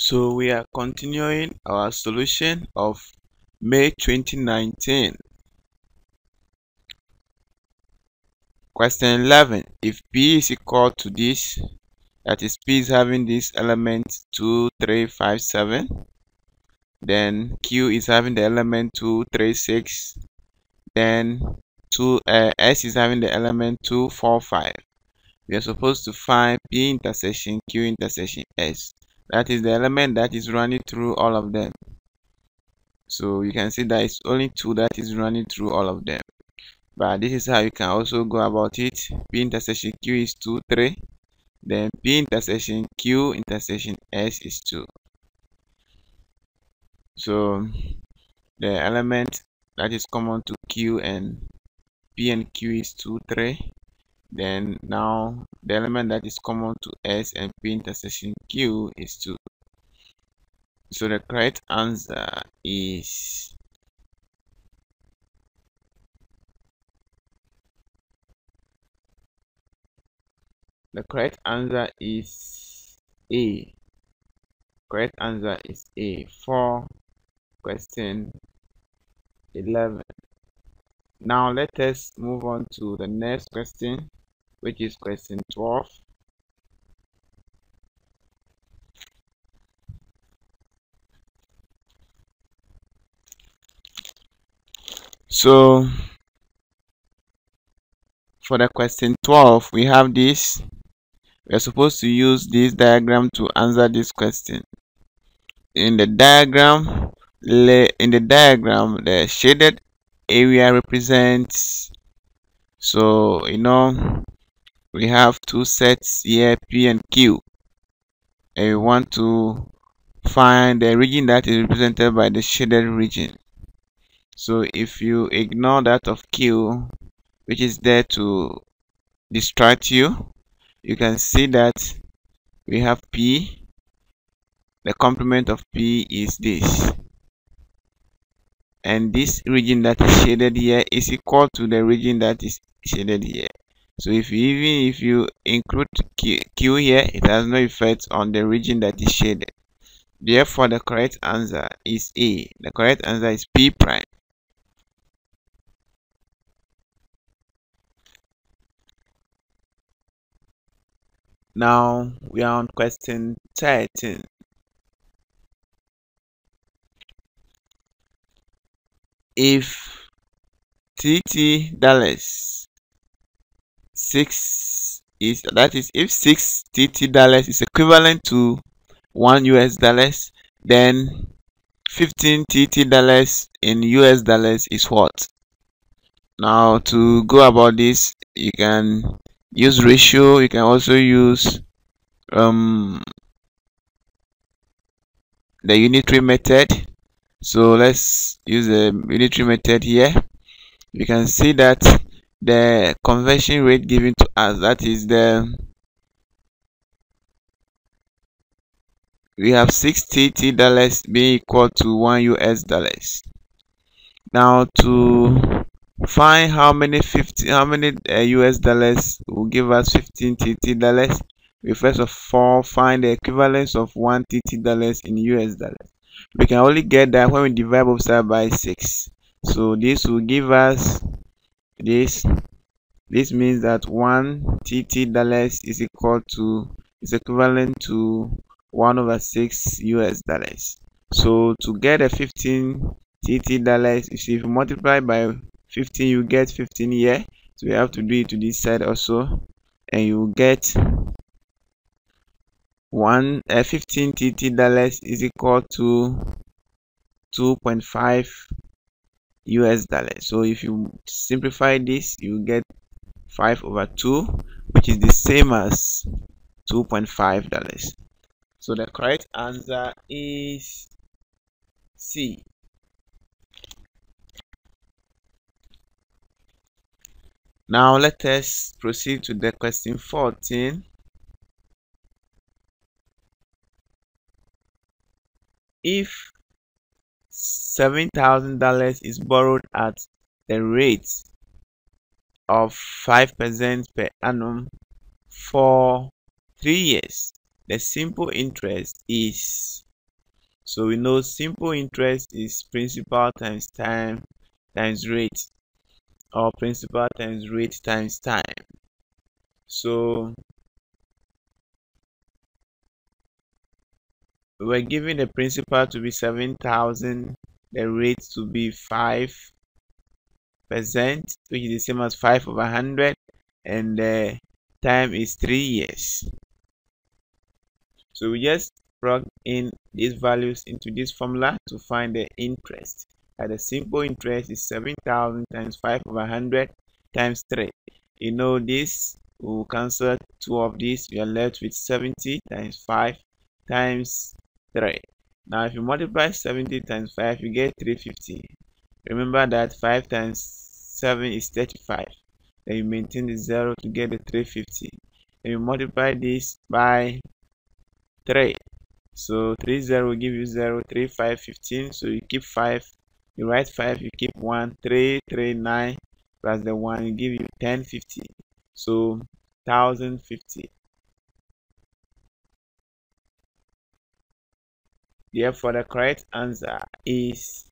So we are continuing our solution of May 2019. Question 11. If P is equal to this, that is P is having this element 2, 3, 5, 7, then Q is having the element 2, 3, 6, then 2, uh, S is having the element 2, 4, 5. We are supposed to find P intersection Q intersection S that is the element that is running through all of them. So you can see that it's only two that is running through all of them. But this is how you can also go about it. P intersection q is 2 3 then p intersection q intersection s is 2 so the element that is common to q and p and q is 2 3 then now the element that is common to S and P intersection Q is 2. So the correct answer is the correct answer is A. Correct answer is A for question 11. Now let us move on to the next question which is question 12. So for the question 12, we have this. We are supposed to use this diagram to answer this question. In the diagram, in the diagram, the shaded area represents so you know we have two sets here p and q. And we want to find the region that is represented by the shaded region. So if you ignore that of q which is there to distract you you can see that we have p. The complement of p is this. And this region that is shaded here is equal to the region that is shaded here so if you, even if you include Q, Q here, it has no effect on the region that is shaded. Therefore, the correct answer is A. The correct answer is P prime. Now we are on question 13. If TT dollars 6 is that is if 6 TT dollars is equivalent to 1 US dollars then 15 TT dollars in US dollars is what? Now to go about this you can use ratio you can also use um the unitary method. So let's use the unitary method here. You can see that the conversion rate given to us that is the we have 60 dollars being equal to 1 US dollars. Now to find how many 50 how many uh, US dollars will give us 15 TT dollars we first of all find the equivalence of 1 TT dollars in US dollars. We can only get that when we divide both sides by 6 so this will give us this this means that 1 tt dollars is equal to is equivalent to 1 over 6 us dollars so to get a 15 tt dollars if you multiply by 15 you get 15 here. So you have to do it to this side also. And you get 1 uh, 15 tt dollars is equal to 2.5 US dollars. So if you simplify this, you get 5 over 2, which is the same as 2.5 dollars. So the correct answer is C. Now let us proceed to the question 14. If $7,000 is borrowed at the rate of 5% per annum for three years. The simple interest is So we know simple interest is principal times time times rate or principal times rate times time. So we were given the principal to be 7,000, the rate to be 5 percent, which is the same as 5 over 100, and the time is 3 years. So we just plug in these values into this formula to find the interest. And the simple interest is 7,000 times 5 over 100 times 3. You know this will cancel two of these. We are left with 70 times 5 times 3. Now if you multiply 70 times 5, you get 350. Remember that 5 times 7 is 35. Then you maintain the 0 to get the 350. Then you multiply this by 3 so 3 0 will give you 0 3 5 15 so you keep 5 you write 5 you keep 1 3 3 9 plus the 1 you give you 10 50 so 1050 therefore the correct answer is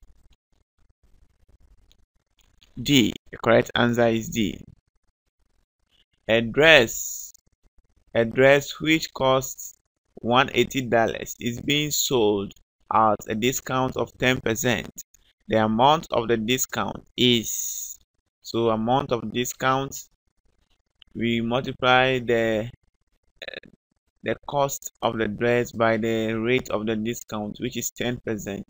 D the correct answer is D a dress a dress which costs $180 is being sold at a discount of 10%. The amount of the discount is so amount of discount we multiply the the cost of the dress by the rate of the discount which is 10%.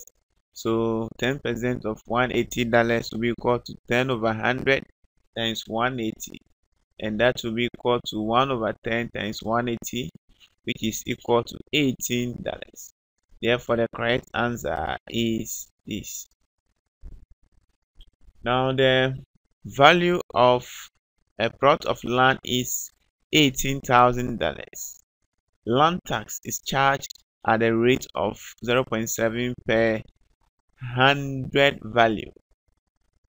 So 10% of $180 will be equal to 10 over 100 times 180 and that will be equal to 1 over 10 times 180 which is equal to $18. Therefore, the correct answer is this. Now, the value of a plot of land is $18,000. Land tax is charged at a rate of 0.7 per 100 value.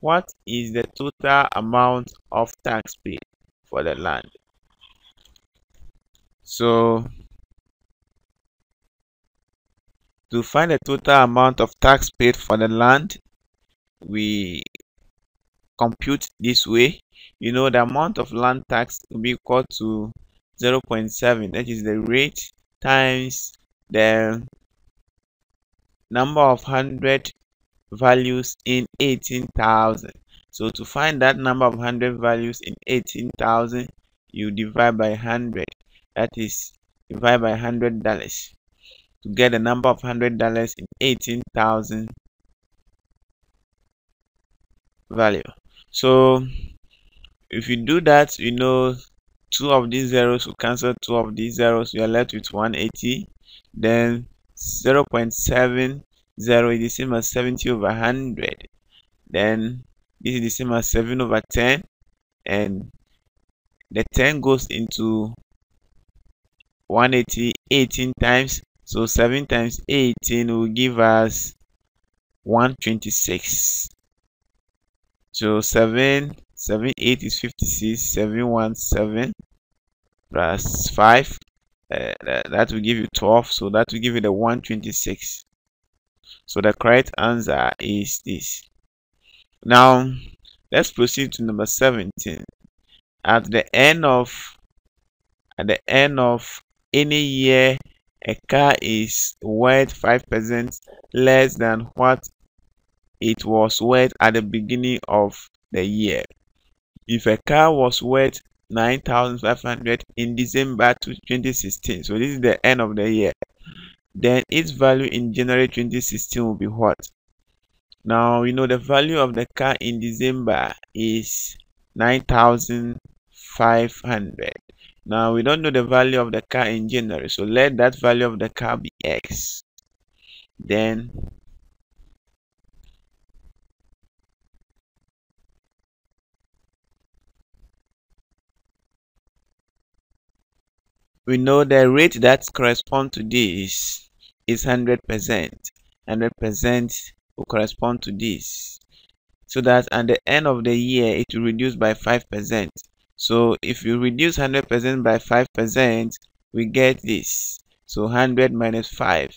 What is the total amount of tax paid for the land? So To find the total amount of tax paid for the land, we compute this way. You know the amount of land tax will be equal to 0.7, that is the rate times the number of 100 values in 18,000. So to find that number of 100 values in 18,000, you divide by 100. That is divide by $100 to get the number of hundred dollars in 18,000 value. So if you do that, you know two of these zeros will cancel two of these zeros. we are left with 180. Then 0 0.70 is the same as 70 over 100. Then this is the same as 7 over 10. And the 10 goes into 180 18 times so 7 times 18 will give us 126. So 7, 7, 8 is 56, 7, 1, 7 plus 5. Uh, that will give you 12. So that will give you the 126. So the correct answer is this. Now, let's proceed to number 17. At the end of at the end of any year a car is worth 5% less than what it was worth at the beginning of the year. If a car was worth 9,500 in December 2016, so this is the end of the year, then its value in January 2016 will be what? Now, you know the value of the car in December is 9,500. Now we don't know the value of the car in January, so let that value of the car be x. Then we know the rate that corresponds to this is 100%. 100% will correspond to this. So that at the end of the year, it will reduce by 5%. So if you reduce 100% by 5%, we get this. So 100 minus 5.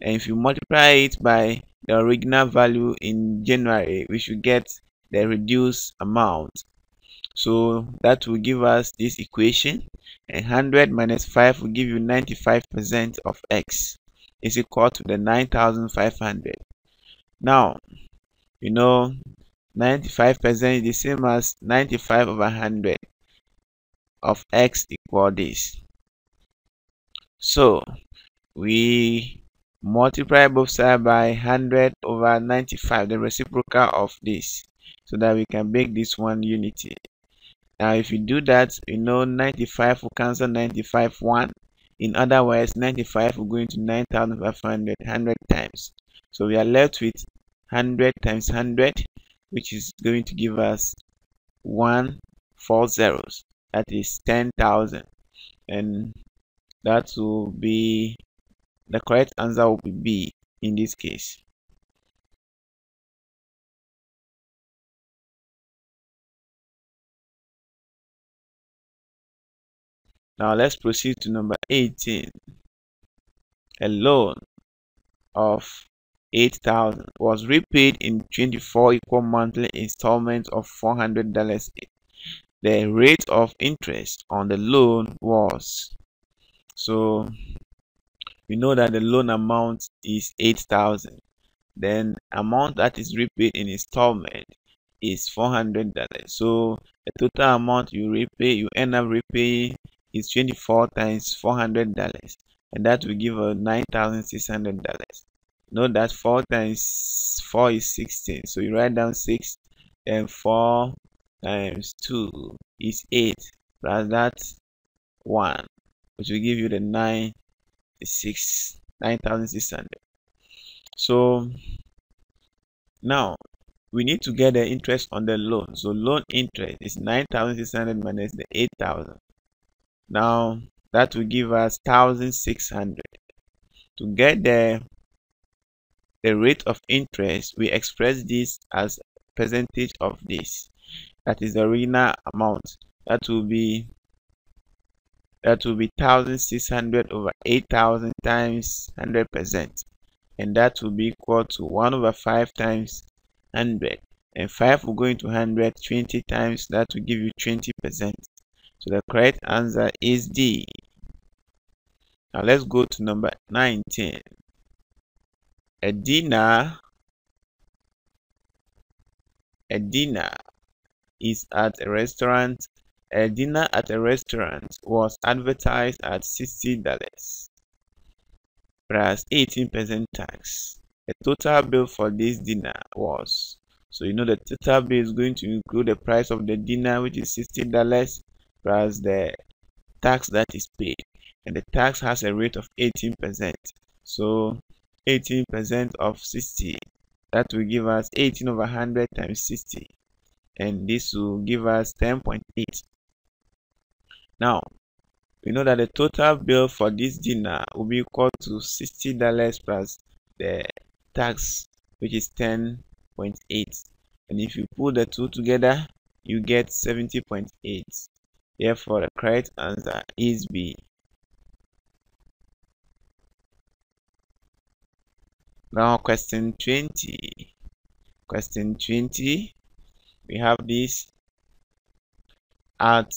and if you multiply it by the original value in January we should get the reduced amount so that will give us this equation 100 minus 5 will give you 95% of x is equal to the 9500 now you know 95% is the same as 95 over 100 of x equal this. So we multiply both sides by 100 over 95 the reciprocal of this so that we can make this one unity now if you do that you know 95 will cancel 95 1 in other words 95 will go into 9500 100 times. So we are left with 100 times 100 which is going to give us one four zeros. That is 10,000 and that will be the correct answer will be B in this case. Now let's proceed to number 18. A loan of 8000 was repaid in 24 equal monthly installments of $400. The rate of interest on the loan was so we know that the loan amount is 8000 then amount that is repaid in installment is $400 so the total amount you repay you end up repaying is 24 times $400 and that will give us $9600 note that 4 times 4 is 16 so you write down 6 and 4 times 2 is 8 plus that 1 which will give you the 9 six nine thousand six hundred. So now we need to get the interest on the loan. So loan interest is nine thousand six hundred minus the eight thousand now that will give us thousand six hundred. To get the the rate of interest we express this as percentage of this. That is the original amount. That will be that will be 1600 over 8000 times 100 percent. And that will be equal to 1 over 5 times 100 and 5 will go into 100 20 times that will give you 20 percent so the correct answer is D. Now let's go to number 19 a dinner a dinner is at a restaurant. A dinner at a restaurant was advertised at $60 plus 18% tax. The total bill for this dinner was so you know the total bill is going to include the price of the dinner which is $60 plus the tax that is paid and the tax has a rate of 18%. So 18% of 60 that will give us 18 over 100 times 60 and this will give us 10.8 now, we know that the total bill for this dinner will be equal to $60 plus the tax, which is 10.8. And if you put the two together, you get 70.8. Therefore, the correct answer is B. Now, question 20. Question 20. We have this at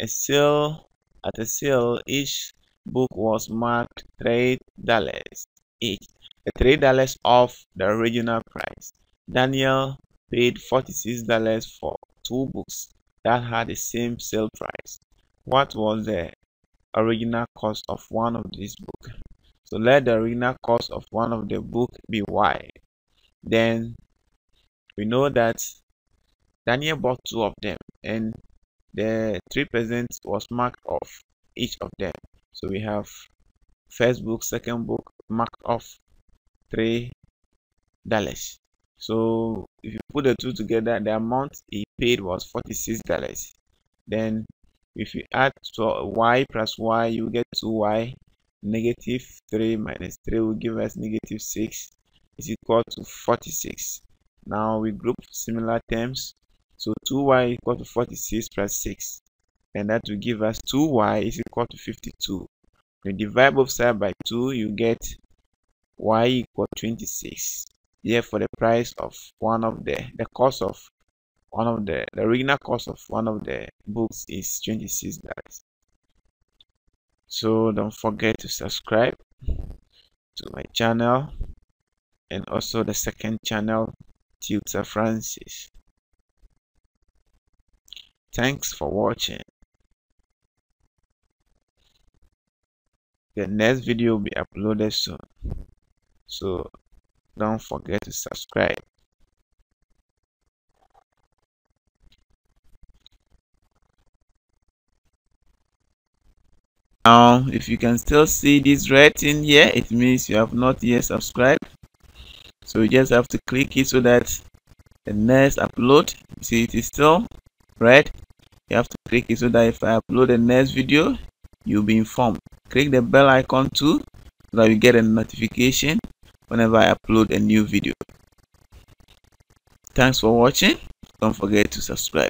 a sale at a sale each book was marked three dollars each the three dollars off the original price daniel paid 46 dollars for two books that had the same sale price. What was the original cost of one of these books? So let the original cost of one of the book be y. Then we know that daniel bought two of them and the three percent was marked off each of them. So we have first book second book marked off three dollars so if you put the two together the amount he paid was 46 dollars then if you add so y plus y you get 2y negative 3 minus 3 will give us negative 6 is equal to 46 now we group similar terms so 2y equal to 46 plus 6. And that will give us 2y is equal to 52. When you divide both sides by 2, you get y equal 26 here for the price of one of the the cost of one of the the original cost of one of the books is 26 dollars. So don't forget to subscribe to my channel and also the second channel tutor francis. Thanks for watching. The next video will be uploaded soon. So don't forget to subscribe. Now if you can still see this red thing here it means you have not yet subscribed. So you just have to click it so that the next upload see it is still red. You have to click it so that if i upload the next video you'll be informed. Click the bell icon too so that you get a notification whenever I upload a new video. Thanks for watching. Don't forget to subscribe.